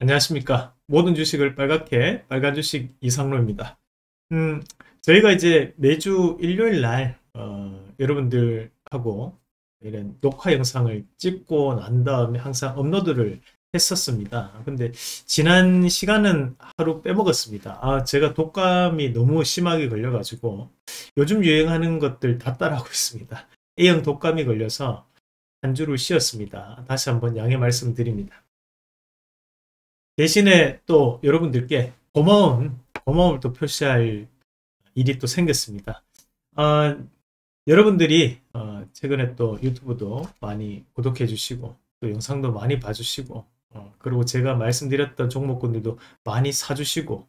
안녕하십니까. 모든 주식을 빨갛게 빨간 주식 이상로입니다. 음, 저희가 이제 매주 일요일 날 어, 여러분들하고 이런 녹화 영상을 찍고 난 다음에 항상 업로드를 했었습니다. 근데 지난 시간은 하루 빼먹었습니다. 아, 제가 독감이 너무 심하게 걸려가지고 요즘 유행하는 것들 다 따라하고 있습니다. A형 독감이 걸려서 한 주를 쉬었습니다. 다시 한번 양해 말씀드립니다. 대신에 또 여러분들께 고마운 고마움을 또 표시할 일이 또 생겼습니다. 어, 여러분들이 어, 최근에 또 유튜브도 많이 구독해 주시고 또 영상도 많이 봐주시고 어, 그리고 제가 말씀드렸던 종목군들도 많이 사주시고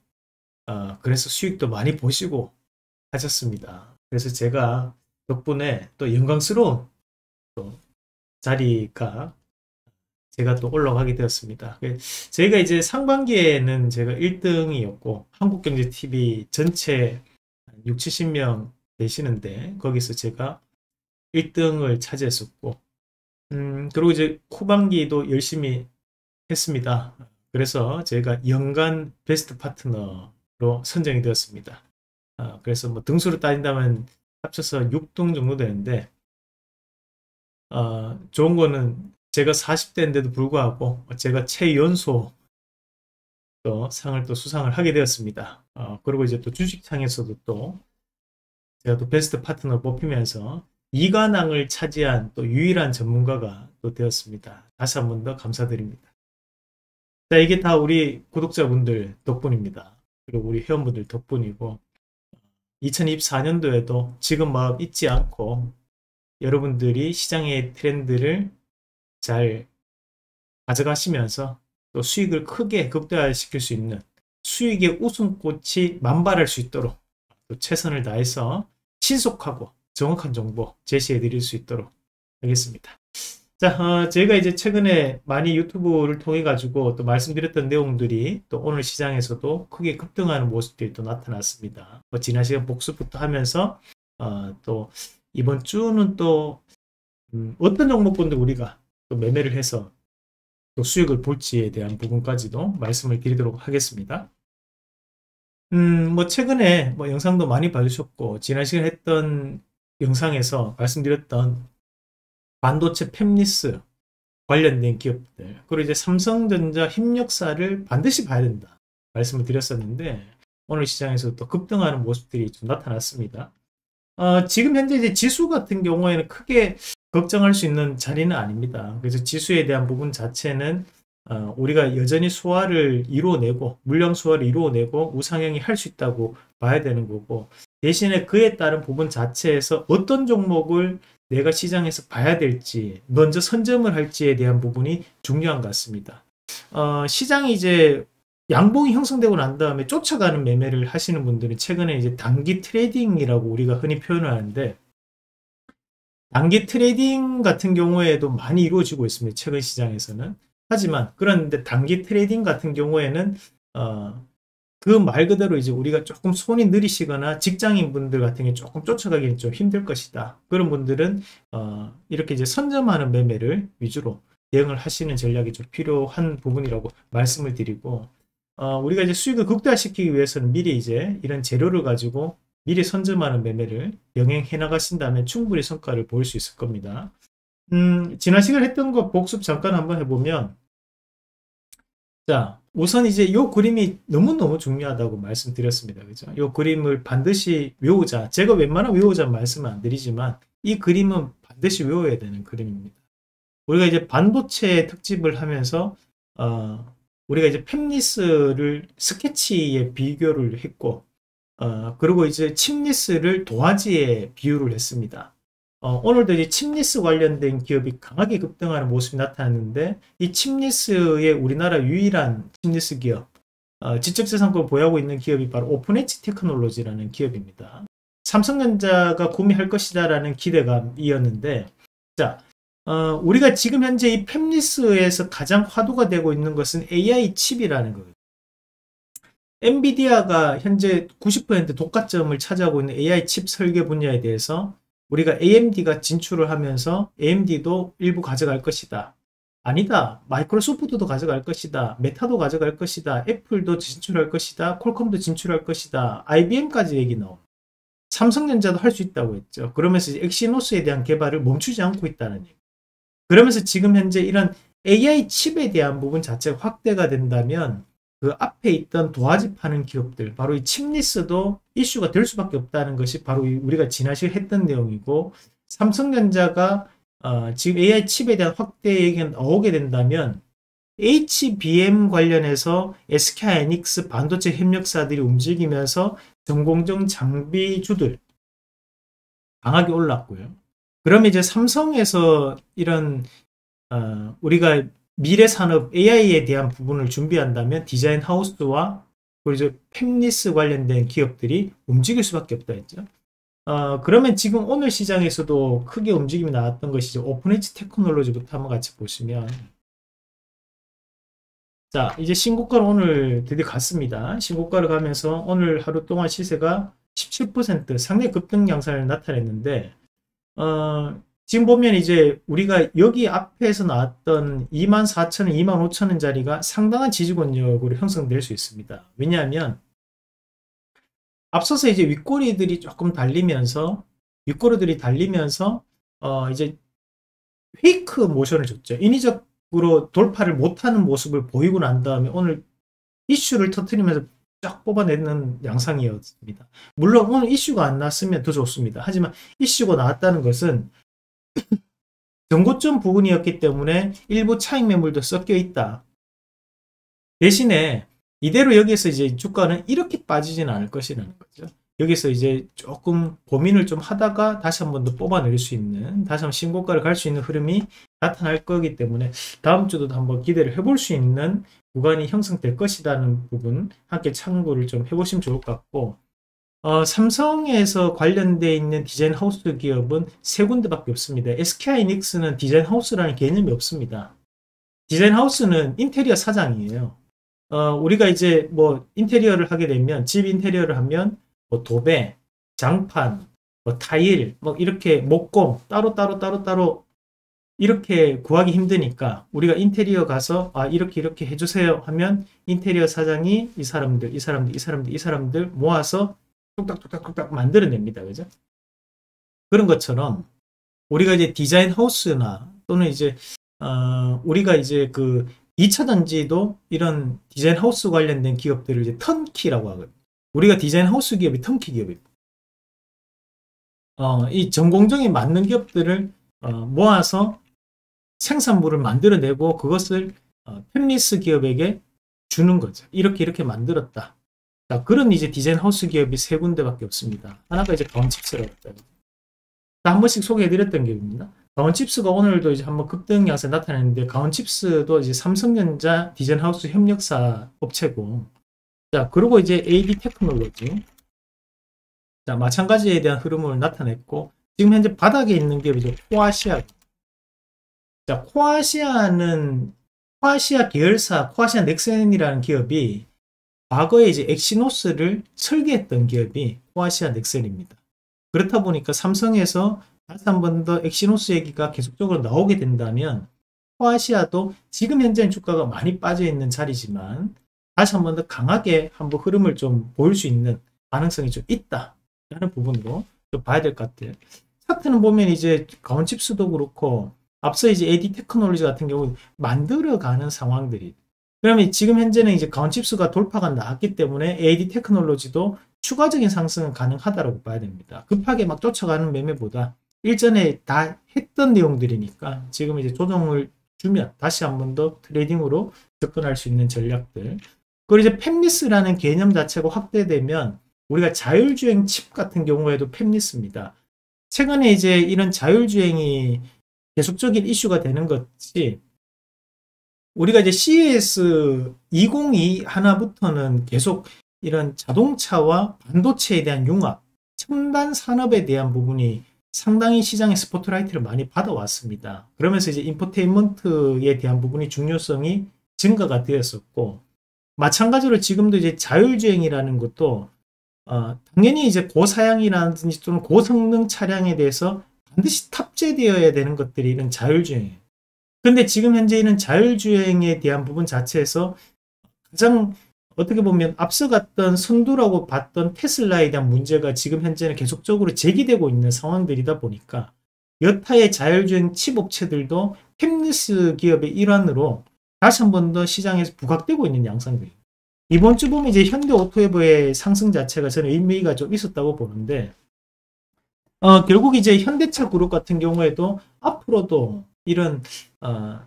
어, 그래서 수익도 많이 보시고 하셨습니다. 그래서 제가 덕분에 또 영광스러운 또 자리가 제가 또 올라가게 되었습니다. 그 저희가 이제 상반기에는 제가 1등이었고 한국경제TV 전체 6, 70명 되시는데 거기서 제가 1등을 차지했었고 음, 그리고 이제 후반기도 열심히 했습니다. 그래서 제가 연간 베스트 파트너로 선정이 되었습니다. 아, 그래서 뭐 등수로 따진다면 합쳐서 6등 정도 되는데 어, 좋은 거는 제가 40대인데도 불구하고 제가 최연소 또 상을 또 수상을 하게 되었습니다. 어, 그리고 이제 또 주식창에서도 또 제가 또 베스트 파트너 뽑히면서 이관왕을 차지한 또 유일한 전문가가 또 되었습니다. 다시 한 번 더 감사드립니다. 자, 이게 다 우리 구독자분들 덕분입니다. 그리고 우리 회원분들 덕분이고 2024년도에도 지금 마음 잊지 않고 여러분들이 시장의 트렌드를 잘 가져가시면서 또 수익을 크게 극대화시킬 수 있는 수익의 웃음꽃이 만발할 수 있도록 또 최선을 다해서 신속하고 정확한 정보 제시해 드릴 수 있도록 하겠습니다. 자, 어, 제가 이제 최근에 많이 유튜브를 통해 가지고 또 말씀드렸던 내용들이 또 오늘 시장에서도 크게 급등하는 모습들이 또 나타났습니다. 뭐 지난 시간 복습부터 하면서 어, 또 이번 주는 또 음, 어떤 종목군들 우리가 또 매매를 해서 또 수익을 볼지에 대한 부분까지도 말씀을 드리도록 하겠습니다. 음, 뭐 최근에 뭐 영상도 많이 봐주셨고 지난 시간에 했던 영상에서 말씀드렸던 반도체 팹리스 관련된 기업들 그리고 이제 삼성전자 협력사를 반드시 봐야 된다 말씀을 드렸었는데 오늘 시장에서 또 급등하는 모습들이 좀 나타났습니다. 어, 지금 현재 이제 지수 같은 경우에는 크게 걱정할 수 있는 자리는 아닙니다. 그래서 지수에 대한 부분 자체는 어, 우리가 여전히 소화를 이루어내고 물량 소화를 이루어내고 우상향이 할 수 있다고 봐야 되는 거고 대신에 그에 따른 부분 자체에서 어떤 종목을 내가 시장에서 봐야 될지 먼저 선점을 할지에 대한 부분이 중요한 것 같습니다. 어, 시장이 이제 양봉이 형성되고 난 다음에 쫓아가는 매매를 하시는 분들은 최근에 이제 단기 트레이딩이라고 우리가 흔히 표현을 하는데 단기 트레이딩 같은 경우에도 많이 이루어지고 있습니다. 최근 시장에서는. 하지만 그런데 단기 트레이딩 같은 경우에는 어, 그 말 그대로 이제 우리가 조금 손이 느리시거나 직장인 분들 같은 경우 조금 쫓아가기는 좀 힘들 것이다. 그런 분들은 어, 이렇게 이제 선점하는 매매를 위주로 대응을 하시는 전략이 좀 필요한 부분이라고 말씀을 드리고 어, 우리가 이제 수익을 극대화시키기 위해서는 미리 이제 이런 재료를 가지고 미리 선점하는 매매를 병행해 나가신다면 충분히 성과를 보일 수 있을 겁니다. 음, 지난 시간에 했던 거 복습 잠깐 한번 해보면 자 우선 이제 이 그림이 너무너무 중요하다고 말씀드렸습니다. 그죠? 이 그림을 반드시 외우자. 제가 웬만하면 외우자 말씀은 안 드리지만 이 그림은 반드시 외워야 되는 그림입니다. 우리가 이제 반도체 특집을 하면서 어, 우리가 이제 fabless를 스케치에 비교를 했고 어, 그리고 이제 chipless를 도화지에 비유를 했습니다. 어, 오늘도 이제 chipless 관련된 기업이 강하게 급등하는 모습이 나타났는데 이 chipless의 우리나라 유일한 chipless 기업 어, 지적재산권 보유하고 있는 기업이 바로 오픈엣지 테크놀로지라는 기업입니다. 삼성전자가 구매할 것이다라는 기대감이었는데 자 어, 우리가 지금 현재 이 팹리스에서 가장 화두가 되고 있는 것은 AI 칩이라는 거예요. 엔비디아가 현재 90% 독과점을 차지하고 있는 AI 칩 설계 분야에 대해서 우리가 AMD가 진출을 하면서 AMD도 일부 가져갈 것이다. 아니다. 마이크로소프트도 가져갈 것이다. 메타도 가져갈 것이다. 애플도 진출할 것이다. 콜컴도 진출할 것이다. IBM까지 얘기 나오. 삼성전자도 할 수 있다고 했죠. 그러면서 엑시노스에 대한 개발을 멈추지 않고 있다는 얘기. 그러면서 지금 현재 이런 AI 칩에 대한 부분 자체가 확대가 된다면 그 앞에 있던 도화지 파는 기업들, 바로 이 칩리스도 이슈가 될 수밖에 없다는 것이 바로 우리가 지난 시간에 했던 내용이고, 삼성전자가 어, 지금 AI 칩에 대한 확대 얘기가 나오게 된다면, HBM 관련해서 SK하이닉스 반도체 협력사들이 움직이면서 전공정 장비주들 강하게 올랐고요. 그러면 이제 삼성에서 이런 어, 우리가 미래 산업 AI에 대한 부분을 준비한다면 디자인 하우스와 그리고 팹리스 관련된 기업들이 움직일 수밖에 없다 했죠. 어, 그러면 지금 오늘 시장에서도 크게 움직임이 나왔던 것이 오픈 엣지 테크놀로지부터 한번 같이 보시면 자 이제 신고가로 오늘 드디어 갔습니다. 신고가를 가면서 오늘 하루 동안 시세가 17% 상당히 급등 양상을 나타냈는데 어, 지금 보면 이제 우리가 여기 앞에서 나왔던 24,000원, 25,000원 자리가 상당한 지지권력으로 형성될 수 있습니다. 왜냐하면 앞서서 이제 윗꼬리들이 조금 달리면서 윗꼬리들이 달리면서 어 이제 페이크 모션을 줬죠. 인위적으로 돌파를 못하는 모습을 보이고 난 다음에 오늘 이슈를 터트리면서 쫙 뽑아내는 양상이었습니다. 물론 오늘 이슈가 안 났으면 더 좋습니다. 하지만 이슈가 나왔다는 것은 전고점 부분이었기 때문에 일부 차익 매물도 섞여 있다. 대신에 이대로 여기서 이제 주가는 이렇게 빠지지는 않을 것이라는 거죠. 여기서 이제 조금 고민을 좀 하다가 다시 한 번 더 뽑아낼 수 있는 다시 한번 신고가를 갈 수 있는 흐름이 나타날 거기 때문에 다음 주도 한번 기대를 해볼 수 있는 구간이 형성될 것이라는 부분 함께 참고를 좀 해보시면 좋을 것 같고 어, 삼성에서 관련되어 있는 디자인 하우스 기업은 세 군데밖에 없습니다. SK하이닉스는 디자인 하우스라는 개념이 없습니다. 디자인 하우스는 인테리어 사장이에요. 어, 우리가 이제 뭐 인테리어를 하게 되면 집 인테리어를 하면 뭐 도배, 장판, 뭐 타일, 뭐 이렇게 목공 따로 따로 따로 따로 이렇게 구하기 힘드니까 우리가 인테리어 가서 아 이렇게 이렇게 해주세요 하면 인테리어 사장이 이 사람들 이 사람들 이 사람들 이 사람들 모아서 뚝딱뚝딱뚝딱 만들어냅니다. 그죠? 그런 것처럼 우리가 이제 디자인 하우스나 또는 이제 어, 우리가 이제 그 2차 전지도 이런 디자인 하우스 관련된 기업들을 이제 턴키라고 하거든요. 우리가 디자인 하우스 기업이 턴키 기업입니다. 어, 이 전공정에 맞는 기업들을 어, 모아서 생산물을 만들어내고 그것을 어, 펜리스 기업에게 주는 거죠. 이렇게 이렇게 만들었다. 자, 그런 이제 디자인 하우스 기업이 세 군데밖에 없습니다. 하나가 이제 가온칩스라고 했다. 한 번씩 소개해드렸던 기업입니다. 가온칩스가 오늘도 이제 한번 급등 양상 나타냈는데 가온칩스도 이제 삼성전자 디자인 하우스 협력사 업체고 자 그리고 이제 AD 테크놀로지 자 마찬가지에 대한 흐름을 나타냈고 지금 현재 바닥에 있는 기업이죠 코아시아 자 코아시아는 코아시아 계열사 코아시아 넥셀이라는 기업이 과거에 이제 엑시노스를 설계했던 기업이 코아시아 넥셀입니다. 그렇다 보니까 삼성에서 다시 한 번 더 엑시노스 얘기가 계속적으로 나오게 된다면 코아시아도 지금 현재는 주가가 많이 빠져 있는 자리지만 다시 한 번 더 강하게 한번 흐름을 좀 보일 수 있는 가능성이 좀 있다라는 부분도 좀 봐야 될 것 같아요. 차트는 보면 이제 가온칩스도 그렇고 앞서 이제 AD 테크놀로지 같은 경우 만들어가는 상황들이 그러면 지금 현재는 이제 가온칩스가 돌파가 나왔기 때문에 AD 테크놀로지도 추가적인 상승은 가능하다고 봐야 됩니다. 급하게 막 쫓아가는 매매보다 일전에 다 했던 내용들이니까 지금 이제 조정을 주면 다시 한 번 더 트레이딩으로 접근할 수 있는 전략들. 그리고 이제 fabless라는 개념 자체가 확대되면 우리가 자율주행 칩 같은 경우에도 fabless입니다. 최근에 이제 이런 자율주행이 계속적인 이슈가 되는 것이 우리가 이제 CES 2022 하나부터는 계속 이런 자동차와 반도체에 대한 융합, 첨단 산업에 대한 부분이 상당히 시장의 스포트라이트를 많이 받아왔습니다. 그러면서 이제 인포테인먼트에 대한 부분이 중요성이 증가가 되었었고, 마찬가지로 지금도 이제 자율주행이라는 것도 어, 당연히 이제 고사양이라든지 또는 고성능 차량에 대해서 반드시 탑재되어야 되는 것들이 이런 자율주행이에요. 근데 지금 현재는 자율주행에 대한 부분 자체에서 가장 어떻게 보면 앞서갔던 선두라고 봤던 테슬라에 대한 문제가 지금 현재는 계속적으로 제기되고 있는 상황들이다 보니까 여타의 자율주행 칩 업체들도 팹리스 기업의 일환으로 다시 한 번 더 시장에서 부각되고 있는 양상들입니다. 이번 주 보면 이제 현대 오토웨브의 상승 자체가 저는 의미가 좀 있었다고 보는데 어, 결국 이제 현대차 그룹 같은 경우에도 앞으로도 이런 어,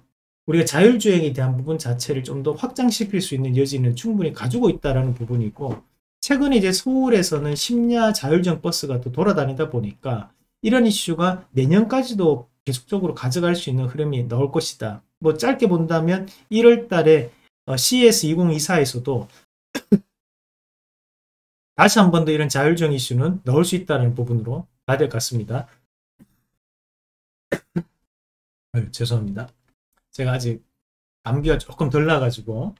우리가 자율주행에 대한 부분 자체를 좀 더 확장시킬 수 있는 여지는 충분히 가지고 있다라는 부분이고 최근에 이제 서울에서는 심야 자율주행 버스가 또 돌아다니다 보니까 이런 이슈가 내년까지도 계속적으로 가져갈 수 있는 흐름이 나올 것이다. 뭐 짧게 본다면 1월 달에 CS 2024에서도 다시 한 번 더 이런 자율주행 이슈는 넣을 수 있다는 부분으로 가야 될 것 같습니다. 아유, 죄송합니다. 제가 아직 감기가 조금 덜 나가지고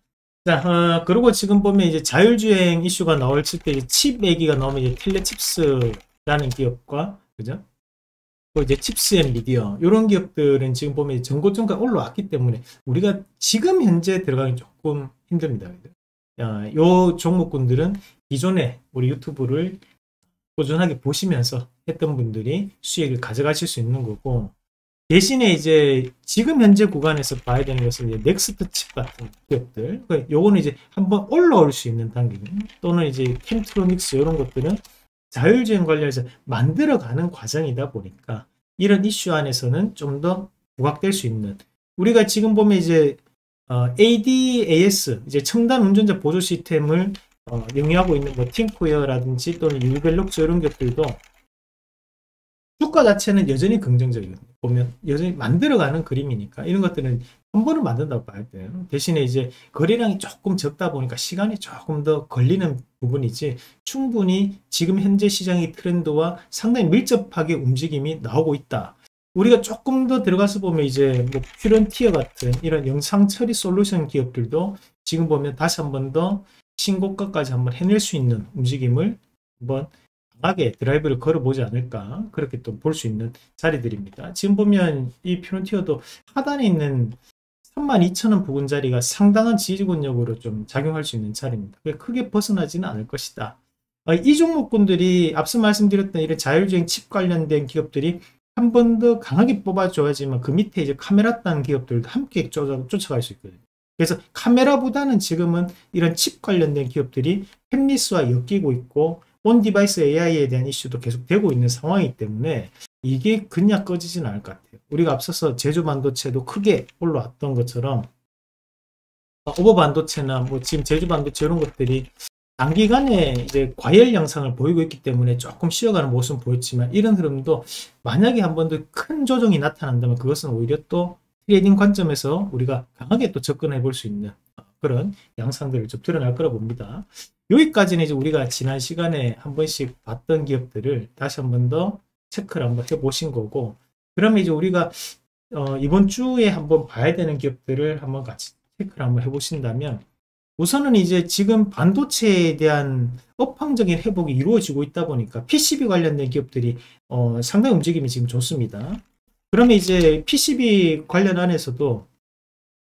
자, 어, 그리고 지금 보면 이제 자율주행 이슈가 나올 때칩 얘기가 나오면 이제 텔레칩스라는 기업과 그죠? 또 이제 칩스 앤 미디어 이런 기업들은 지금 보면 전고점가 올라왔기 때문에 우리가 지금 현재 들어가기 조금 힘듭니다. 야, 요 종목군들은 기존에 우리 유튜브를 꾸준하게 보시면서 했던 분들이 수익을 가져가실 수 있는 거고 대신에 이제 지금 현재 구간에서 봐야 되는 것은 이제 넥스트 칩 같은 기업들 그 요거는 이제 한번 올라올 수 있는 단계 또는 이제 켐트로닉스 이런 것들은 자율주행 관련해서 만들어가는 과정이다 보니까 이런 이슈 안에서는 좀 더 부각될 수 있는 우리가 지금 보면 이제 어, ADAS 이제 첨단 운전자 보조 시스템을 어, 영위하고 있는 뭐 팅코어라든지 또는 유벨록스 이런 것들도 주가 자체는 여전히 긍정적이거든요. 보면 여전히 만들어가는 그림이니까 이런 것들은 한 번은 만든다고 봐야 돼요. 대신에 이제 거래량이 조금 적다 보니까 시간이 조금 더 걸리는 부분이지 충분히 지금 현재 시장의 트렌드와 상당히 밀접하게 움직임이 나오고 있다. 우리가 조금 더 들어가서 보면 이제 뭐 퓨런티어 같은 이런 영상 처리 솔루션 기업들도 지금 보면 다시 한 번 더 신고가까지 한번 해낼 수 있는 움직임을 한번 강하게 드라이브를 걸어보지 않을까 그렇게 또 볼 수 있는 자리들입니다. 지금 보면 이 퓨런티어도 하단에 있는 32,000원 부근 자리가 상당한 지지권력으로 좀 작용할 수 있는 자리입니다. 크게 벗어나지는 않을 것이다. 아, 이 종목군들이 앞서 말씀드렸던 이런 자율주행 칩 관련된 기업들이 한 번 더 강하게 뽑아줘야지만 그 밑에 이제 카메라 단 기업들도 함께 쫓아, 쫓아갈 수 있거든요. 그래서 카메라보다는 지금은 이런 칩 관련된 기업들이 fabless와 엮이고 있고 on-device AI에 대한 이슈도 계속 되고 있는 상황이기 때문에 이게 그냥 꺼지진 않을 것 같아요. 우리가 앞서서 제주 반도체도 크게 올라왔던 것처럼 어보브 반도체나 뭐 지금 제주 반도체 이런 것들이 단기간에 이제 과열 양상을 보이고 있기 때문에 조금 쉬어가는 모습은 보였지만 이런 흐름도 만약에 한 번 더 큰 조정이 나타난다면 그것은 오히려 또 트레이딩 관점에서 우리가 강하게 또 접근해 볼 수 있는 그런 양상들을 좀 드러날 거라 봅니다. 여기까지는 이제 우리가 지난 시간에 한 번씩 봤던 기업들을 다시 한 번 더 체크를 한번 해보신 거고 그러면 이제 우리가 어, 이번 주에 한번 봐야 되는 기업들을 한번 같이 체크를 한번 해보신다면 우선은 이제 지금 반도체에 대한 업황적인 회복이 이루어지고 있다 보니까 PCB 관련된 기업들이 어, 상당히 움직임이 지금 좋습니다. 그러면 이제 PCB 관련 안에서도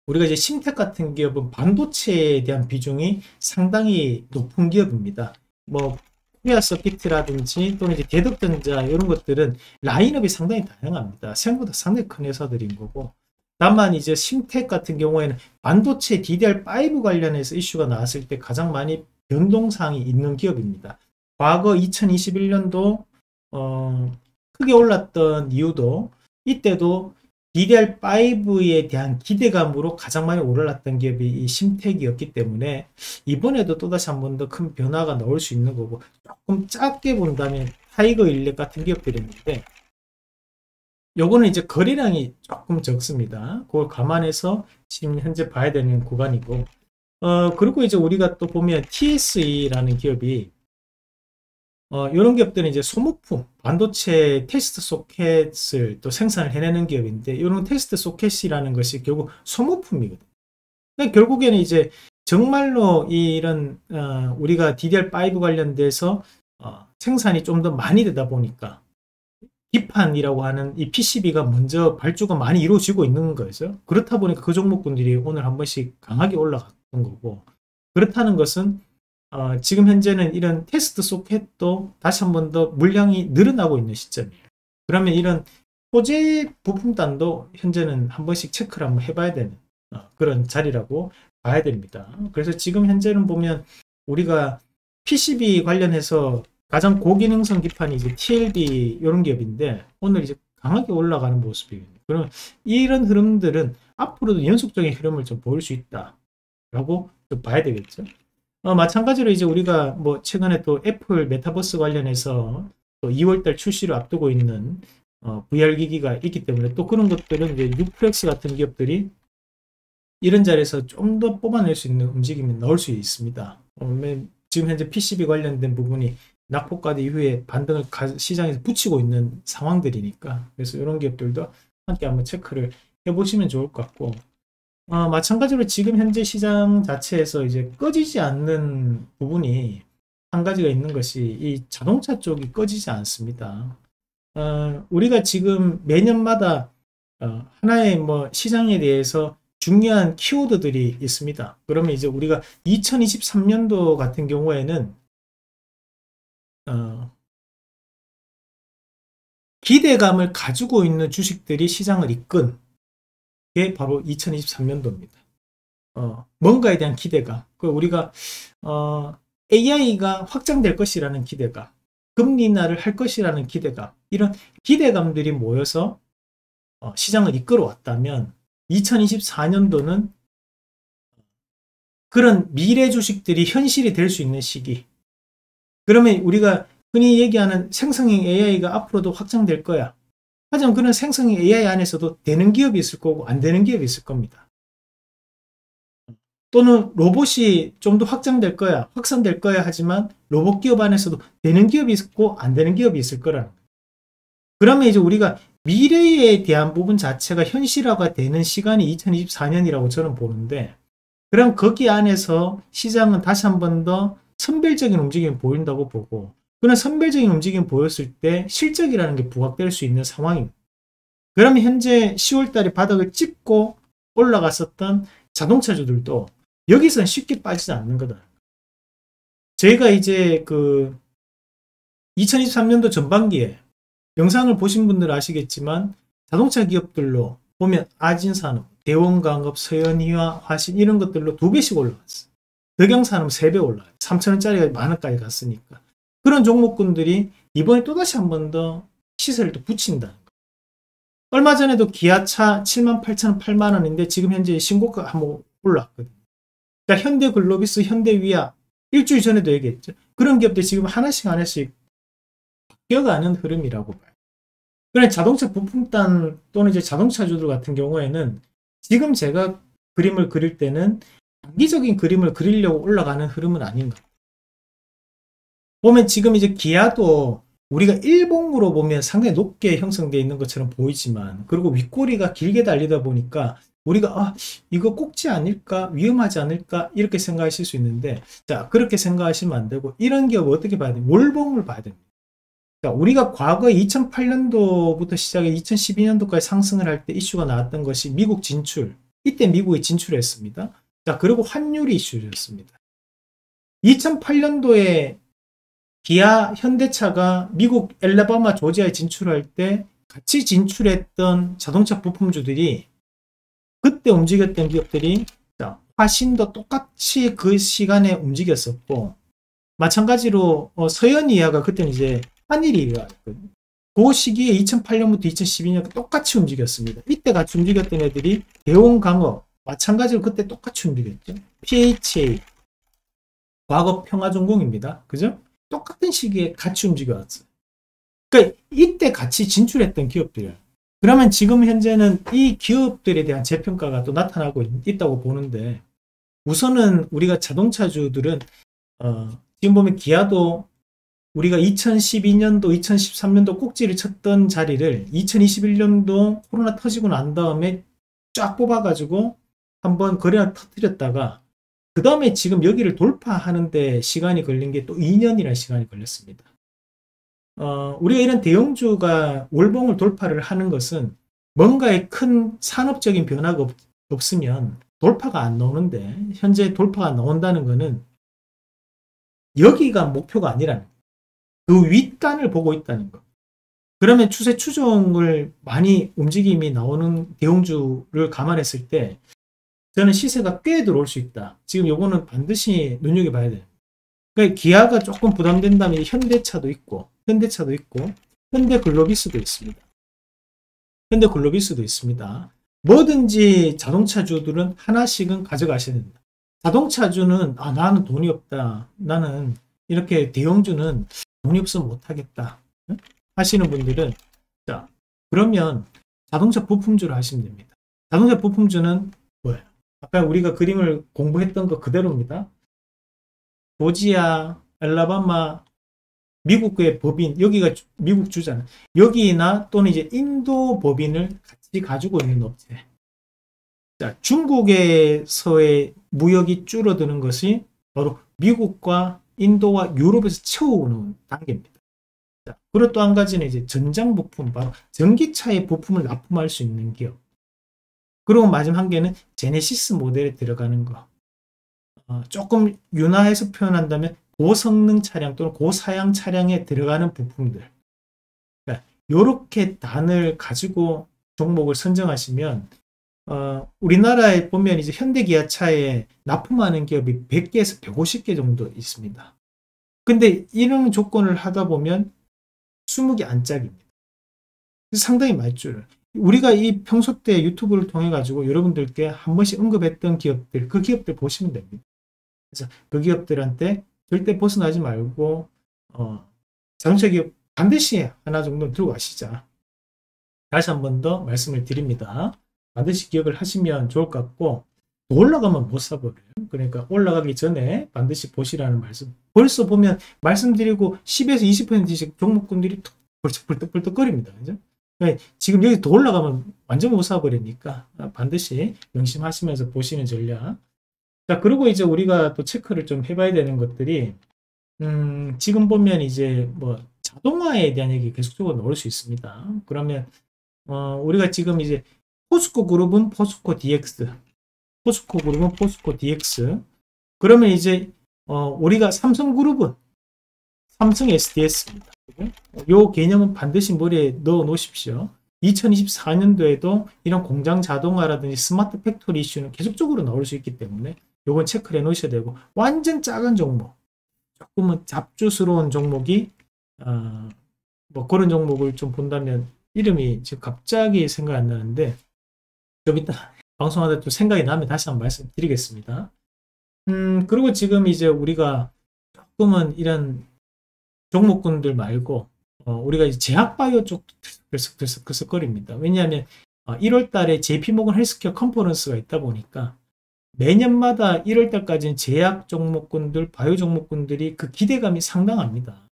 우리가 이제 심텍 같은 기업은 반도체에 대한 비중이 상당히 높은 기업입니다. 뭐 코리아 서킷이라든지 또는 이제 대덕전자 이런 것들은 라인업이 상당히 다양합니다. 생각보다 상당히 큰 회사들인 거고 다만 이제 심텍 같은 경우에는 반도체 DDR5 관련해서 이슈가 나왔을 때 가장 많이 변동사항이 있는 기업입니다. 과거 2021년도 어, 크게 올랐던 이유도 이때도 DDR5에 대한 기대감으로 가장 많이 올랐던 기업이 이 심택이었기 때문에 이번에도 또다시 한 번 더 큰 변화가 나올 수 있는 거고 조금 작게 본다면 타이거 일렉 같은 기업들이 있는데 요거는 이제 거래량이 조금 적습니다. 그걸 감안해서 지금 현재 봐야 되는 구간이고 어 그리고 이제 우리가 또 보면 TSE라는 기업이 어, 이런 기업들은 이제 소모품, 반도체 테스트 소켓을 또 생산을 해내는 기업인데, 이런 테스트 소켓이라는 것이 결국 소모품이거든요. 그러니까 결국에는 이제 정말로 이런, 어, 우리가 DDR5 관련돼서 어, 생산이 좀 더 많이 되다 보니까, 기판이라고 하는 이 PCB가 먼저 발주가 많이 이루어지고 있는 거죠. 그렇다 보니까 그 종목군들이 오늘 한 번씩 강하게 올라갔던 거고 그렇다는 것은 어, 지금 현재는 이런 테스트 소켓도 다시 한 번 더 물량이 늘어나고 있는 시점이에요. 그러면 이런 소재 부품단도 현재는 한 번씩 체크를 한번 해봐야 되는 어, 그런 자리라고 봐야 됩니다. 그래서 지금 현재는 보면 우리가 PCB 관련해서 가장 고기능성 기판이 이제 TLB 이런 기업인데 오늘 이제 강하게 올라가는 모습이에요. 그럼 이런 흐름들은 앞으로도 연속적인 흐름을 좀 보일 수 있다라고 좀 봐야 되겠죠. 어, 마찬가지로 이제 우리가 뭐 최근에 또 애플 메타버스 관련해서 또 2월달 출시를 앞두고 있는 어, VR 기기가 있기 때문에 또 그런 것들은 이제 뉴플렉스 같은 기업들이 이런 자리에서 좀 더 뽑아낼 수 있는 움직임이 나올 수 있습니다. 어, 지금 현재 PCB 관련된 부분이 낙폭과대 이후에 반등을 시장에서 붙이고 있는 상황들이니까 그래서 이런 기업들도 함께 한번 체크를 해보시면 좋을 것 같고 어, 마찬가지로 지금 현재 시장 자체에서 이제 꺼지지 않는 부분이 한 가지가 있는 것이 이 자동차 쪽이 꺼지지 않습니다. 어, 우리가 지금 매년마다 어, 하나의 뭐 시장에 대해서 중요한 키워드들이 있습니다. 그러면 이제 우리가 2023년도 같은 경우에는 어, 기대감을 가지고 있는 주식들이 시장을 이끈 게 바로 2023년도입니다. 어, 뭔가에 대한 기대감. 그 우리가 어, AI가 확장될 것이라는 기대감, 금리 인하를 할 것이라는 기대감, 이런 기대감들이 모여서 어, 시장을 이끌어 왔다면 2024년도는 그런 미래 주식들이 현실이 될 수 있는 시기. 그러면 우리가 흔히 얘기하는 생성형 AI가 앞으로도 확장될 거야. 하지만 그런 생성형 AI 안에서도 되는 기업이 있을 거고 안 되는 기업이 있을 겁니다. 또는 로봇이 좀 더 확장될 거야, 확산될 거야 하지만 로봇 기업 안에서도 되는 기업이 있고 안 되는 기업이 있을 거라는 거예요. 그러면 이제 우리가 미래에 대한 부분 자체가 현실화가 되는 시간이 2024년이라고 저는 보는데 그럼 거기 안에서 시장은 다시 한 번 더 선별적인 움직임이 보인다고 보고 그런 선별적인 움직임이 보였을 때 실적이라는 게 부각될 수 있는 상황입니다. 그러면 현재 10월 달에 바닥을 찍고 올라갔었던 자동차주들도 여기서는 쉽게 빠지지 않는 거다. 저희가 이제 그 2023년도 전반기에 영상을 보신 분들 아시겠지만 자동차 기업들로 보면 아진산업, 대원강업, 서현이와 화신 이런 것들로 두 배씩 올라갔어요. 덕영산업 3배 올라요. 3천원짜리가 만 원까지 갔으니까. 그런 종목군들이 이번에 또다시 한 번 더 시세를 또 붙인다는 거. 얼마 전에도 기아차 7만 8천 8만 원인데 지금 현재 신고가 한번 올랐거든요. 그러니까 현대글로비스, 현대위아 일주일 전에도 얘기했죠. 그런 기업들 지금 하나씩 하나씩 바뀌어가는 흐름이라고 봐요. 그래 자동차 부품단 또는 이제 자동차주들 같은 경우에는 지금 제가 그림을 그릴 때는 단기적인 그림을 그리려고 올라가는 흐름은 아닌가. 보면 지금 이제 기아도 우리가 일봉으로 보면 상당히 높게 형성되어 있는 것처럼 보이지만 그리고 윗꼬리가 길게 달리다 보니까 우리가 아 이거 꼭지 아닐까? 위험하지 않을까? 이렇게 생각하실 수 있는데 자 그렇게 생각하시면 안 되고 이런 기업 어떻게 봐야 돼 월봉을 봐야 됩니다. 자 우리가 과거 2008년도부터 시작해 2012년도까지 상승을 할 때 이슈가 나왔던 것이 미국 진출. 이때 미국에 진출했습니다. 자 그리고 환율이 이슈였습니다. 2008년도에 기아 현대차가 미국 엘라바마 조지아에 진출할 때 같이 진출했던 자동차 부품주들이 그때 움직였던 기업들이 화신도 똑같이 그 시간에 움직였었고 마찬가지로 어, 서현이야가 그때는 이제 한일이 일어났거든요. 그 시기에 2008년부터 2012년 똑같이 움직였습니다. 이때 같이 움직였던 애들이 대원강업 마찬가지로 그때 똑같이 움직였죠. PHA 과거 평화전공입니다. 그죠? 똑같은 시기에 같이 움직여왔어요. 그러니까 이때 같이 진출했던 기업들. 그러면 지금 현재는 이 기업들에 대한 재평가가 또 나타나고 있 다고 보는데 우선은 우리가 자동차주들은 어, 지금 보면 기아도 우리가 2012년도, 2013년도 꼭지를 쳤던 자리를 2021년도 코로나 터지고 난 다음에 쫙 뽑아가지고 한번 거래가 터뜨렸다가 그 다음에 지금 여기를 돌파하는데 시간이 걸린 게 또 2년이라는 시간이 걸렸습니다. 어, 우리가 이런 대형주가 월봉을 돌파를 하는 것은 뭔가의 큰 산업적인 변화가 없, 없으면 돌파가 안 나오는데 현재 돌파가 나온다는 것은 여기가 목표가 아니라는 그 윗단을 보고 있다는 거. 그러면 추세 추종을 많이 움직임이 나오는 대형주를 감안했을 때 저는 시세가 꽤 들어올 수 있다. 지금 요거는 반드시 눈여겨봐야 돼요. 그러니까 기아가 조금 부담된다면 현대차도 있고 현대차도 있고 현대글로비스도 있습니다. 현대글로비스도 있습니다. 뭐든지 자동차주들은 하나씩은 가져가셔야 된다. 자동차주는 아 나는 돈이 없다. 나는 이렇게 대형주는 돈이 없으면 못하겠다. 하시는 분들은 자 그러면 자동차 부품주를 하시면 됩니다. 자동차 부품주는? 아까 우리가 그림을 공부했던 거 그대로입니다. 조지아, 알라바마, 미국의 법인, 여기가 미국 주잖아. 여기나 또는 이제 인도 법인을 같이 가지고 있는 업체. 자, 중국에서의 무역이 줄어드는 것이 바로 미국과 인도와 유럽에서 채워오는 단계입니다. 자, 그리고 또 한 가지는 이제 전장 부품, 바로 전기차의 부품을 납품할 수 있는 기업. 그리고 마지막 한 개는 제네시스 모델에 들어가는 거. 어, 조금 윤화해서 표현한다면 고성능 차량 또는 고사양 차량에 들어가는 부품들. 그러니까 이렇게 단을 가지고 종목을 선정하시면 어, 우리나라에 보면 이제 현대기아차에 납품하는 기업이 100개에서 150개 정도 있습니다. 근데 이런 조건을 하다 보면 20개 안짝입니다. 상당히 많죠. 우리가 이 평소 때 유튜브를 통해 가지고 여러분들께 한 번씩 언급했던 기업들, 그 기업들 보시면 됩니다. 그래서 그 기업들한테 절대 벗어나지 말고 어, 자동차 기업 반드시 하나 정도 들고 가시자. 다시 한 번 더 말씀을 드립니다. 반드시 기억을 하시면 좋을 것 같고 올라가면 못 사버려요. 그러니까 올라가기 전에 반드시 보시라는 말씀. 벌써 보면 말씀드리고 10에서 20%씩 종목군들이 벌떡벌떡거립니다. 그죠? 그러니까 지금 여기 더 올라가면 완전 못 사버리니까 반드시 명심하시면서 보시는 전략 자, 그리고 이제 우리가 또 체크를 좀 해봐야 되는 것들이, 음, 지금 보면 이제 뭐 자동화에 대한 얘기 계속적으로 나올 수 있습니다. 그러면, 어, 우리가 지금 이제 포스코 그룹은 포스코 DX, 포스코 그룹은 포스코 DX, 그러면 이제, 어, 우리가 삼성 그룹은 삼성 SDS입니다. 요 개념은 반드시 머리에 넣어 놓으십시오. 2024년도에도 이런 공장 자동화라든지 스마트 팩토리 이슈는 계속적으로 나올 수 있기 때문에 요건 체크를 해 놓으셔야 되고 완전 작은 종목 조금은 잡주스러운 종목이 어, 뭐 그런 종목을 좀 본다면 이름이 지금 갑자기 생각 안 나는데 좀 이따 방송하다 또 생각이 나면 다시 한번 말씀드리겠습니다. 음 그리고 지금 이제 우리가 조금은 이런 종목군들 말고 어, 우리가 이제 제약바이오 쪽도 들썩들썩들썩거립니다. 왜냐하면 어, 1월 달에 JP모건 헬스케어 컨퍼런스가 있다 보니까 매년마다 1월 달까지는 제약 종목군들, 바이오 종목군들이 그 기대감이 상당합니다.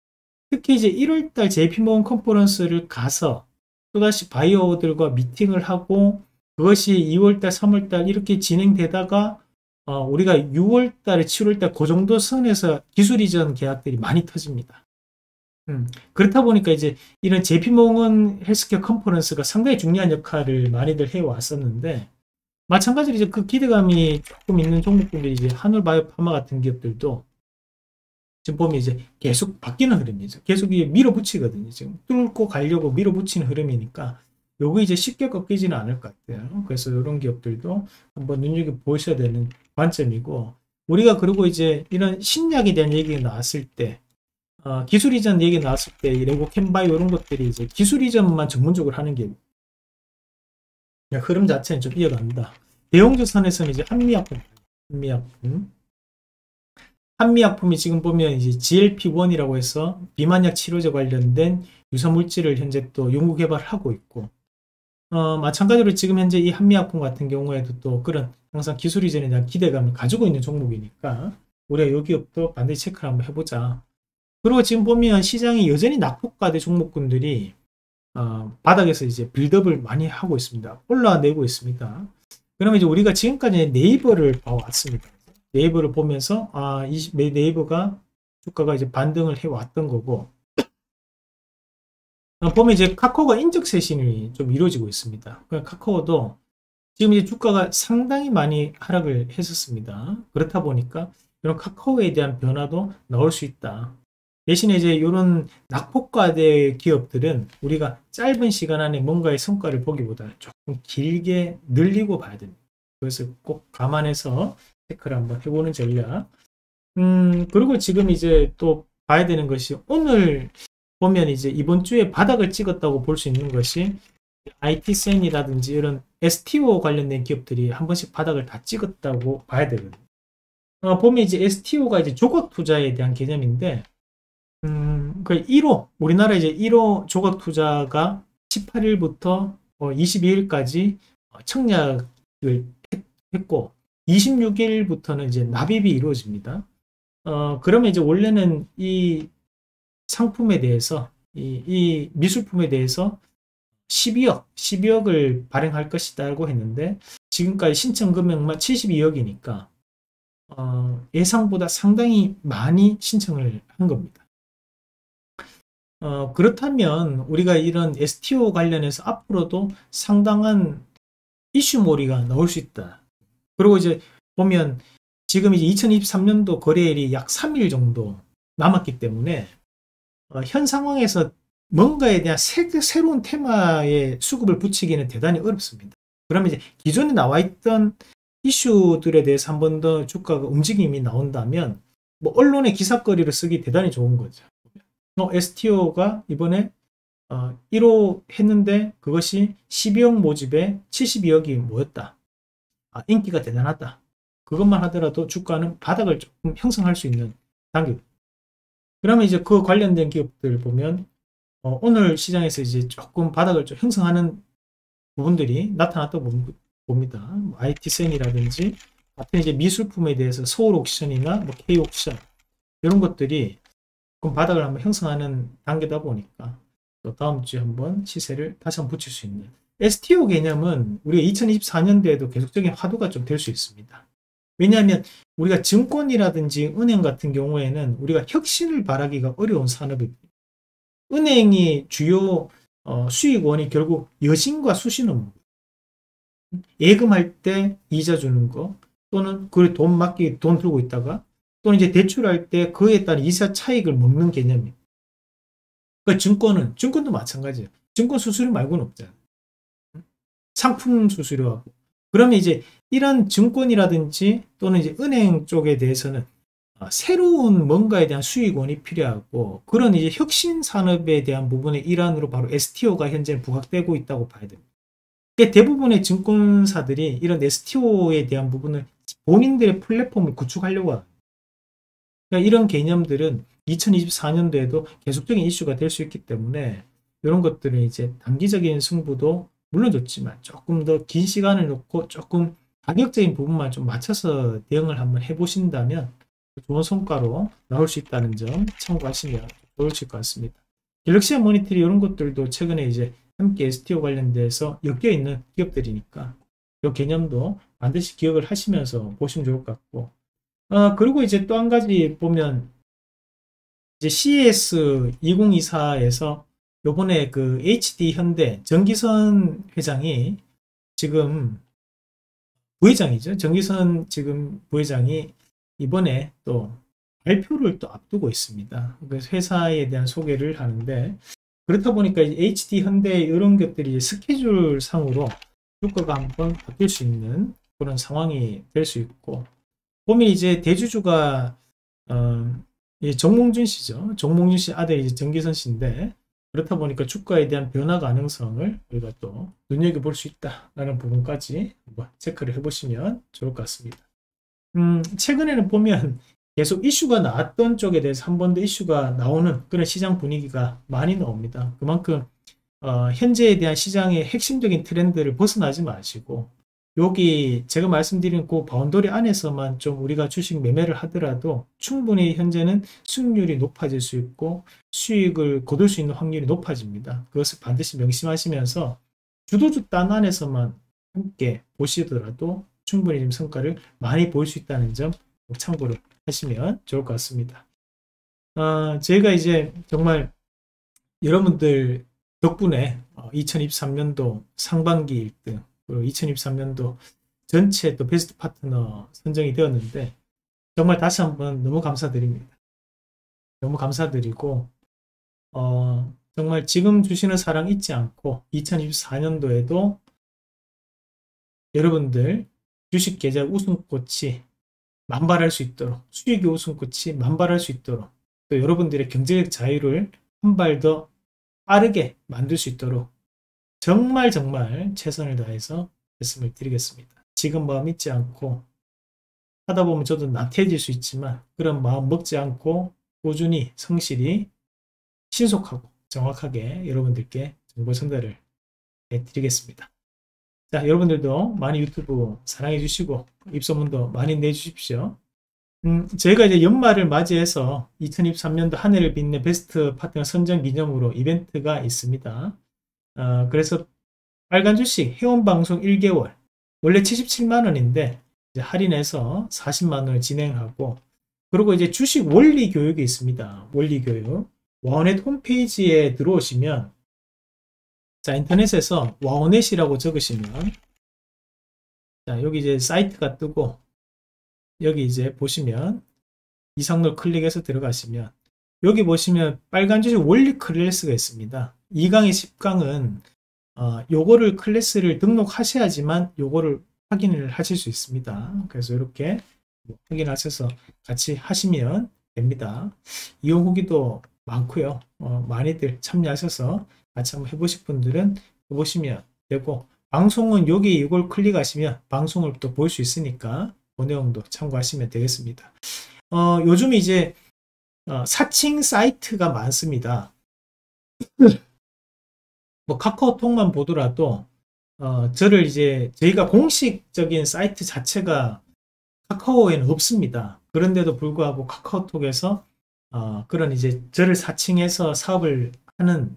특히 이제 1월 달 JP모건 컨퍼런스를 가서 또다시 바이오들과 미팅을 하고 그것이 2월 달, 3월 달 이렇게 진행되다가 어, 우리가 6월 달에 7월 달그 정도 선에서 기술 이전 계약들이 많이 터집니다. 음, 그렇다 보니까 이제 이런 JP모건 헬스케어 컨퍼런스가 상당히 중요한 역할을 많이들 해왔었는데 마찬가지로 이제 그 기대감이 조금 있는 종목들이 이제 하늘바이오 파마 같은 기업들도 지금 보면 이제 계속 바뀌는 흐름이죠. 계속 이게 밀어붙이거든요. 지금 뚫고 가려고 밀어붙이는 흐름이니까 요거 이제 쉽게 꺾이지는 않을 것 같아요. 그래서 이런 기업들도 한번 눈여겨 보셔야 되는 관점이고 우리가 그리고 이제 이런 신약에 대한 얘기가 나왔을 때 어, 기술 이전 얘기 나왔을 때 레고 캔바이 이런 것들이 이제 기술 이전만 전문적으로 하는 게 흐름 자체는 좀 이어갑니다. 대형주선에서는 이제 한미약품, 한미약품, 한미약품이 지금 보면 이제 GLP-1이라고 해서 비만약 치료제 관련된 유사 물질을 현재 또 연구 개발하고 있고, 어, 마찬가지로 지금 현재 이 한미약품 같은 경우에도 또 그런 항상 기술 이전에 대한 기대감을 가지고 있는 종목이니까 우리가 이 기업도 반드시 체크를 한번 해보자. 그리고 지금 보면 시장이 여전히 낙폭과대 종목군들이 어, 바닥에서 이제 빌드업을 많이 하고 있습니다. 올라내고 있습니다. 그러면 이제 우리가 지금까지 네이버를 봐왔습니다. 네이버를 보면서 아, 이 네이버가 주가가 이제 반등을 해왔던 거고 어, 보면 이제 카카오가 인적 쇄신이 좀 이루어지고 있습니다. 그러니까 카카오도 지금 이제 주가가 상당히 많이 하락을 했었습니다. 그렇다 보니까 이런 카카오에 대한 변화도 나올 수 있다. 대신에 이제 이런 낙폭과대 기업들은 우리가 짧은 시간 안에 뭔가의 성과를 보기보다는 조금 길게 늘리고 봐야 됩니다. 그래서 꼭 감안해서 체크를 한번 해보는 전략. 음, 그리고 지금 이제 또 봐야 되는 것이 오늘 보면 이제 이번 주에 바닥을 찍었다고 볼 수 있는 것이 IT센이라든지 이런 STO 관련된 기업들이 한 번씩 바닥을 다 찍었다고 봐야 되거든요. 어, 보면 이제 STO가 이제 조각 투자에 대한 개념인데, 음, 그 1호, 우리나라 이제 1호 조각 투자가 18일부터 어, 22일까지 청약을 했고, 26일부터는 이제 납입이 이루어집니다. 어, 그러면 이제 원래는 이 상품에 대해서, 이, 이 미술품에 대해서 12억, 12억을 발행할 것이다라고 했는데 지금까지 신청 금액만 72억이니까 어, 예상보다 상당히 많이 신청을 한 겁니다. 어, 그렇다면 우리가 이런 STO 관련해서 앞으로도 상당한 이슈몰이가 나올 수 있다. 그리고 이제 보면 지금 이제 2023년도 거래일이 약 3일 정도 남았기 때문에 어, 현 상황에서 뭔가에 대한 새, 새로운 테마에 수급을 붙이기는 대단히 어렵습니다. 그러면 이제 기존에 나와 있던 이슈들에 대해서 한 번 더 주가가 움직임이 나온다면 뭐 언론의 기사거리를 쓰기 대단히 좋은 거죠. 어, STO가 이번에 어, 1호 했는데 그것이 12억 모집에 72억이 모였다. 아, 인기가 대단하다. 그것만 하더라도 주가는 바닥을 조금 형성할 수 있는 단계. 그러면 이제 그 관련된 기업들 보면 어, 오늘 시장에서 이제 조금 바닥을 좀 형성하는 부분들이 나타났다고 봅니다. 뭐 IT센이라든지 같은 이제 미술품에 대해서 서울 옥션이나 뭐 K 옥션 이런 것들이 조금 바닥을 한번 형성하는 단계다 보니까 또 다음 주에 한번 시세를 다시 한번 붙일 수 있는 STO 개념은 우리가 2024년도에도 계속적인 화두가 좀 될 수 있습니다. 왜냐하면 우리가 증권이라든지 은행 같은 경우에는 우리가 혁신을 바라기가 어려운 산업입니다. 은행이 주요 어, 수익원이 결국 여신과 수신은 예금할 때 이자 주는 거 또는 그돈 맡기 돈 들고 있다가 또는 이제 대출할 때 그에 따른 이자 차익을 먹는 개념이에요. 그 증권은 증권도 마찬가지예요. 증권 수수료 말고는 없잖아요. 상품 수수료하고 그러면 이제 이런 증권이라든지 또는 이제 은행 쪽에 대해서는 아, 새로운 뭔가에 대한 수익원이 필요하고 그런 이제 혁신 산업에 대한 부분의 일환으로 바로 STO가 현재 부각되고 있다고 봐야 됩니다. 대부분의 증권사들이 이런 STO에 대한 부분을 본인들의 플랫폼을 구축하려고 합니다. 그러니까 이런 개념들은 2024년도에도 계속적인 이슈가 될 수 있기 때문에 이런 것들은 이제 단기적인 승부도 물론 좋지만 조금 더 긴 시간을 놓고 조금 가격적인 부분만 좀 맞춰서 대응을 한번 해보신다면 좋은 성과로 나올 수 있다는 점 참고하시면 좋으실 것 같습니다. 갤럭시아 모니터리 이런 것들도 최근에 이제 함께 STO 관련돼서 엮여 있는 기업들이니까 이 개념도 반드시 기억을 하시면서 보시면 좋을 것 같고 어, 그리고 이제 또 한 가지 보면 이제 CES 2024에서 요번에 그 HD 현대 정기선 회장이 지금 부회장이죠. 정기선 지금 부회장이 이번에 또 발표를 또 앞두고 있습니다. 그래서 회사에 대한 소개를 하는데 그렇다 보니까 HD 현대 이런 것들이 스케줄 상으로 주가가 한번 바뀔 수 있는 그런 상황이 될 수 있고 보면 이제 대주주가 어, 정몽준 씨죠. 정몽준 씨 아들 이제 정기선 씨인데 그렇다 보니까 주가에 대한 변화 가능성을 우리가 또 눈여겨볼 수 있다라는 부분까지 한번 체크를 해보시면 좋을 것 같습니다. 음, 최근에는 보면 계속 이슈가 나왔던 쪽에 대해서 한 번 더 이슈가 나오는 그런 시장 분위기가 많이 나옵니다. 그만큼 어, 현재에 대한 시장의 핵심적인 트렌드를 벗어나지 마시고 여기 제가 말씀드린 그 boundary 안에서만 좀 우리가 주식 매매를 하더라도 충분히 현재는 수익률이 높아질 수 있고 수익을 거둘 수 있는 확률이 높아집니다. 그것을 반드시 명심하시면서 주도주 단 안에서만 함께 보시더라도 충분히 좀 성과를 많이 보일 수 있다는 점 참고로 하시면 좋을 것 같습니다. 어, 저희가 이제 정말 여러분들 덕분에 2023년도 어, 상반기 1등 그리고 2023년도 전체 또 베스트 파트너 선정이 되었는데 정말 다시 한번 너무 감사드립니다. 너무 감사드리고 어, 정말 지금 주시는 사랑 잊지 않고 2024년도에도 여러분들 주식 계좌 웃음꽃이 만발할 수 있도록 수익의 웃음꽃이 만발할 수 있도록 또 여러분들의 경제적 자유를 한 발 더 빠르게 만들 수 있도록 정말 정말 최선을 다해서 말씀을 드리겠습니다. 지금 마음 잊지 않고 하다 보면 저도 나태해질 수 있지만 그런 마음 먹지 않고 꾸준히 성실히 신속하고 정확하게 여러분들께 정보 전달을 해드리겠습니다. 자, 여러분들도 많이 유튜브 사랑해 주시고 입소문도 많이 내주십시오. 음, 저희가 이제 연말을 맞이해서 2023년도 한 해를 빛낸 베스트 파트너 선정 기념으로 이벤트가 있습니다. 어, 그래서 빨간 주식 회원방송 1개월 원래 77만원인데 할인해서 40만원을 진행하고 그리고 이제 주식 원리 교육이 있습니다. 원리 교육. 와우넷 홈페이지에 들어오시면 자 인터넷에서 와우넷이라고 적으시면 자 여기 이제 사이트가 뜨고 여기 이제 보시면 이상로 클릭해서 들어가시면 여기 보시면 빨간 주식 원리 클래스가 있습니다. 2강의 10강은 어, 요거를 클래스를 등록하셔야지만 요거를 확인을 하실 수 있습니다. 그래서 이렇게 확인하셔서 같이 하시면 됩니다. 이용 후기도 많고요. 어, 많이들 참여하셔서 같이 한번 해보실 분들은 해보시면 되고 방송은 여기 이걸 클릭하시면 방송을 또 볼 수 있으니까 그 내용도 참고하시면 되겠습니다. 어, 요즘 이제 어, 사칭 사이트가 많습니다. 뭐 카카오톡만 보더라도 어, 저를 이제 저희가 공식적인 사이트 자체가 카카오에는 없습니다. 그런데도 불구하고 카카오톡에서 어, 그런 이제 저를 사칭해서 사업을 하는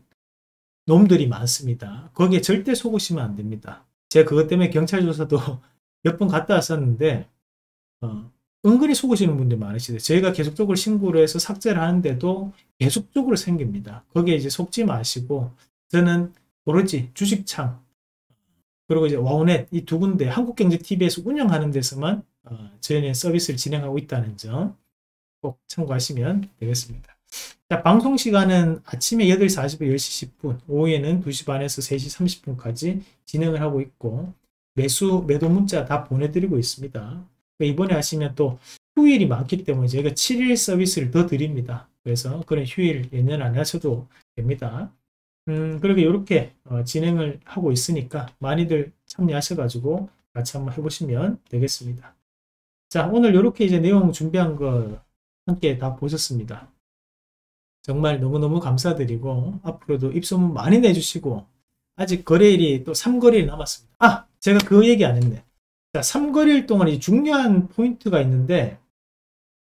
놈들이 많습니다. 거기에 절대 속으시면 안 됩니다. 제가 그것 때문에 경찰 조사도 몇 번 갔다 왔었는데 어, 은근히 속으시는 분들 많으시대요. 저희가 계속적으로 신고를 해서 삭제를 하는데도 계속적으로 생깁니다. 거기에 이제 속지 마시고 저는 오로지 주식창 그리고 이제 와우넷 이 두 군데 한국경제TV에서 운영하는 데서만 어, 저희는 서비스를 진행하고 있다는 점 꼭 참고하시면 되겠습니다. 자, 방송 시간은 아침에 8시 40분, 10시 10분, 오후에는 2시 반에서 3시 30분까지 진행을 하고 있고 매수, 매도 문자 다 보내드리고 있습니다. 그러니까 이번에 하시면 또 휴일이 많기 때문에 저희가 7일 서비스를 더 드립니다. 그래서 그런 휴일 예년 안 하셔도 됩니다. 음, 그렇게 이렇게 어, 진행을 하고 있으니까 많이들 참여하셔가지고 같이 한번 해보시면 되겠습니다. 자, 오늘 이렇게 이제 내용 준비한 거 함께 다 보셨습니다. 정말 너무너무 감사드리고 앞으로도 입소문 많이 내주시고 아직 거래일이 또 3거래일 남았습니다. 아! 제가 그 얘기 안 했네. 자, 3거래일 동안 중요한 포인트가 있는데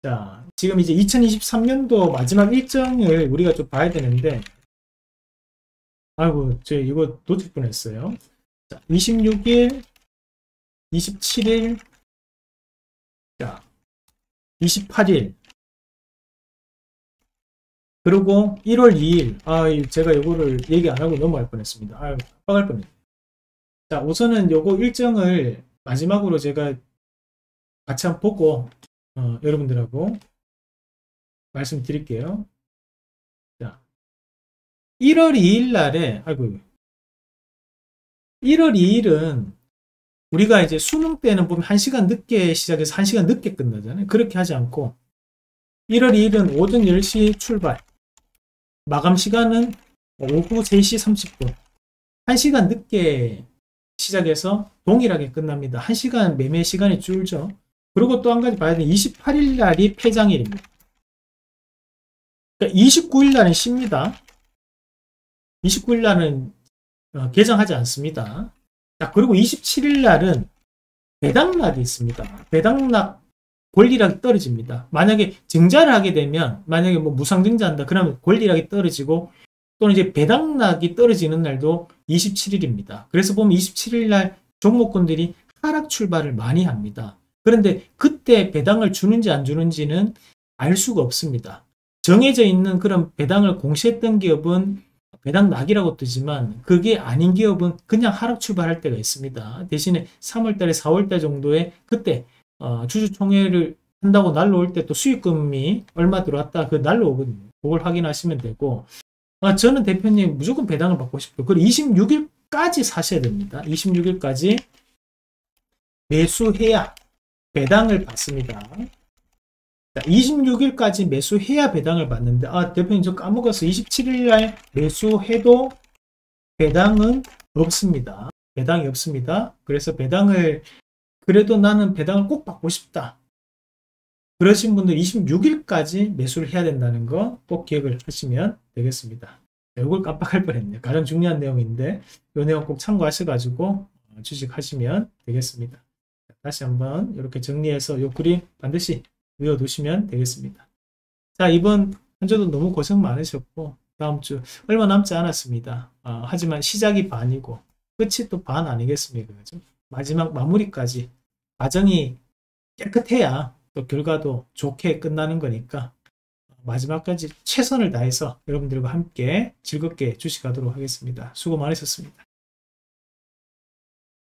자, 지금 이제 2023년도 마지막 일정을 우리가 좀 봐야 되는데 아이고, 저 이거 놓칠 뻔했어요. 자, 26일, 27일, 자, 28일, 그리고 1월 2일, 아, 제가 이거를 얘기 안 하고 넘어갈 뻔했습니다. 아유, 빡할 뻔했네. 자, 우선은 요거 일정을 마지막으로 제가 같이 한번 보고, 어, 여러분들하고 말씀드릴게요. 자, 1월 2일 날에, 아이고, 1월 2일은 우리가 이제 수능 때는 보면 1시간 늦게 시작해서 1시간 늦게 끝나잖아요. 그렇게 하지 않고 1월 2일은 오전 10시 출발 마감 시간은 오후 3시 30분 1시간 늦게 시작해서 동일하게 끝납니다. 1시간 매매 시간이 줄죠. 그리고 또 한 가지 봐야 되는 28일 날이 폐장일입니다. 그러니까 29일 날은 쉽니다. 29일 날은 어, 개장하지 않습니다. 자, 그리고 27일 날은 배당락이 있습니다. 배당락 권리락이 떨어집니다. 만약에 증자를 하게 되면 만약에 뭐 무상증자한다 그러면 권리락이 떨어지고 또는 이제 배당락이 떨어지는 날도 27일입니다. 그래서 보면 27일 날 종목군들이 하락 출발을 많이 합니다. 그런데 그때 배당을 주는지 안 주는지는 알 수가 없습니다. 정해져 있는 그런 배당을 공시했던 기업은 배당 낙이라고 뜨지만 그게 아닌 기업은 그냥 하락 출발할 때가 있습니다. 대신에 3월달에 4월달 정도에 그때 어, 주주총회를 한다고 날라올 때 또 수익금이 얼마 들어왔다 그 날라오거든요. 그걸 확인하시면 되고 아, 저는 대표님 무조건 배당을 받고 싶어요. 그리고 26일까지 사셔야 됩니다. 26일까지 매수해야 배당을 받습니다. 자, 26일까지 매수해야 배당을 받는데 아 대표님 저 까먹었어 27일날 매수해도 배당은 없습니다 배당이 없습니다 그래서 배당을 그래도 나는 배당을 꼭 받고 싶다 그러신 분들 26일까지 매수를 해야 된다는 거 꼭 기억을 하시면 되겠습니다 이걸 깜빡할 뻔했네요 가장 중요한 내용인데 이 내용 꼭 참고하셔가지고 어, 주식하시면 되겠습니다 다시 한번 이렇게 정리해서 이 그림 반드시 외워두시면 되겠습니다. 자 이번 한 주도 너무 고생 많으셨고 다음 주 얼마 남지 않았습니다. 어, 하지만 시작이 반이고 끝이 또 반 아니겠습니까? 그죠? 마지막 마무리까지 과정이 깨끗해야 또 결과도 좋게 끝나는 거니까 마지막까지 최선을 다해서 여러분들과 함께 즐겁게 주식하도록 하겠습니다. 수고 많으셨습니다.